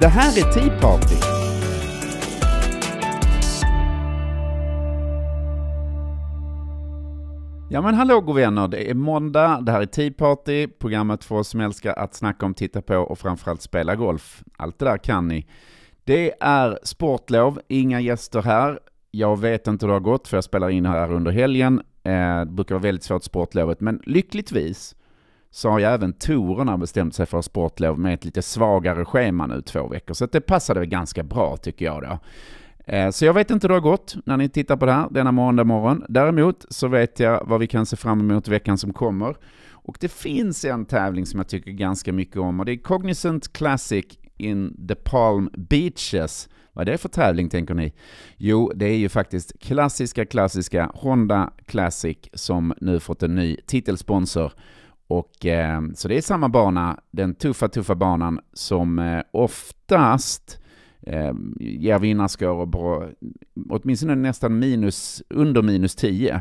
Det här är Tea Party. Ja men hallå god vänner, det är måndag, det här är Tea Party, programmet för oss som älskar att snacka om, titta på och framförallt spela golf. Allt det där kan ni. Det är sportlov, inga gäster här. Jag vet inte hur det har gått för jag spelar in här under helgen. Eh, det brukar vara väldigt svårt sportlovet, men lyckligtvis så har ju även tourerna bestämt sig för sportlov med ett lite svagare schema nu två veckor. Så det passade väl ganska bra tycker jag då. Eh, så jag vet inte hur det har gått när ni tittar på det här denna måndag morgon. Däremot så vet jag vad vi kan se fram emot veckan som kommer. Och det finns en tävling som jag tycker ganska mycket om och det är Cognizant Classic in the Palm Beaches. Vad är det för tävling tänker ni? Jo, det är ju faktiskt klassiska, klassiska Honda Classic som nu fått en ny titelsponsor. Och, eh, så det är samma bana, den tuffa, tuffa banan som eh, oftast eh, ger vinnarskår på åtminstone nästan minus, under minus 10.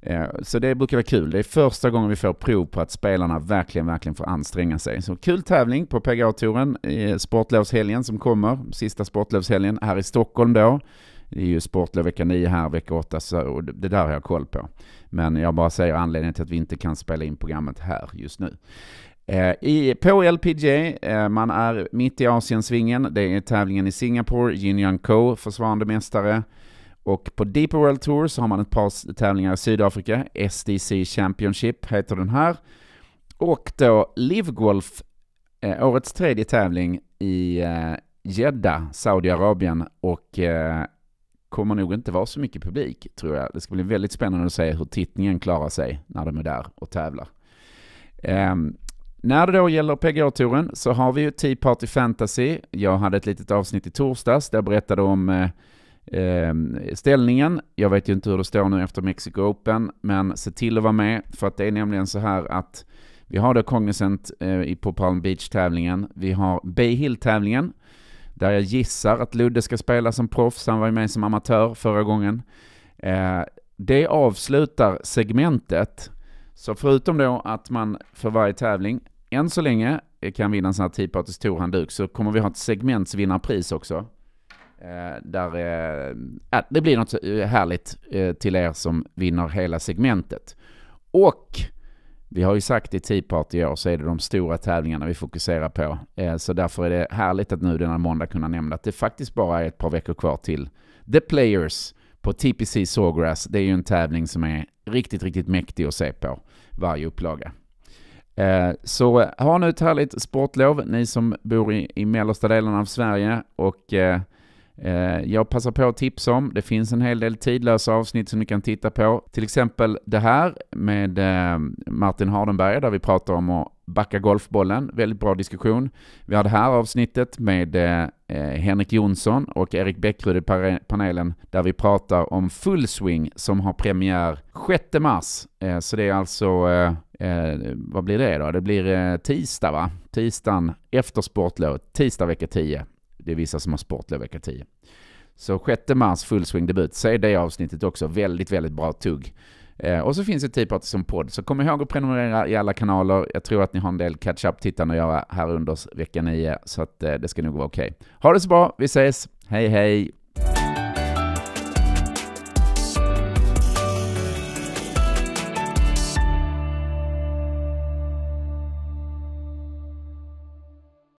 Eh, så det brukar vara kul. Det är första gången vi får prov på att spelarna verkligen, verkligen får anstränga sig. Så kul tävling på PGA-touren sportlovshelgen som kommer, sista sportlovshelgen här i Stockholm då. Det är ju sportlov vecka 9 här, vecka 8, så det där har jag koll på. Men jag bara säger anledningen till att vi inte kan spela in programmet här just nu. Eh, I, på LPGA, eh, man är mitt i Asiensvingen, det är tävlingen i Singapore, Jin Young Ko, försvarande mästare. Och på Deeper World Tour så har man ett par tävlingar i Sydafrika, SDC Championship heter den här. Och då Live Golf, eh, årets tredje tävling i Jeddah, Saudiarabien. Och kommer nog inte vara så mycket publik, tror jag. Det ska bli väldigt spännande att se hur tittningen klarar sig när de är där och tävlar. Um, när det då gäller PGA-touren så har vi ju Tea Party Fantasy. Jag hade ett litet avsnitt i torsdags där jag berättade om eh, ehm, ställningen. Jag vet ju inte hur det står nu efter Mexico Open, men se till att vara med för att det är nämligen så här att vi har då Cognizant eh, på Palm Beach-tävlingen. Vi har Bay Hill-tävlingen där jag gissar att Ludde ska spela som proffs. Han var ju med som amatör förra gången. Eh, det avslutar segmentet. Så förutom då att man för varje tävling, än så länge, eh, kan vinna en sån här Tea Parties Tour-handduk, så kommer vi ha ett segmentsvinnarpris också. Eh, där eh, det blir något eh, härligt eh, till er som vinner hela segmentet. Och vi har ju sagt i Tea Party i år så är det de stora tävlingarna vi fokuserar på. Eh, så därför är det härligt att nu denna måndag kunna nämna att det faktiskt bara är ett par veckor kvar till The Players på TPC Sawgrass. Det är ju en tävling som är riktigt, riktigt mäktig att se på varje upplaga. Eh, så eh, ha nu ett härligt sportlov, ni som bor i, i mellersta delarna av Sverige och Eh, Eh, jag passar på att tipsa om, det finns en hel del tidlösa avsnitt som ni kan titta på. Till exempel det här med eh, Martin Hardenberg där vi pratar om att backa golfbollen. Väldigt bra diskussion. Vi har det här avsnittet med eh, Henrik Jonsson och Erik Bäckrud i panelen där vi pratar om Full Swing som har premiär 6 mars. Så det är alltså, vad blir det då? Det blir tisdag va? Tisdagen efter Sportlov, tisdag vecka 10. Det är vissa som har sportlov vecka 10. Så 6 mars full swing debut. Se det avsnittet också. Väldigt, väldigt bra tugg. Eh, och så finns det Tea som podd. Så kom ihåg att prenumerera i alla kanaler. Jag tror att ni har en del catch-up-tittande att göra här under vecka 9. Så att eh, det ska nog vara okej. Okay. Ha det så bra. Vi ses. Hej hej!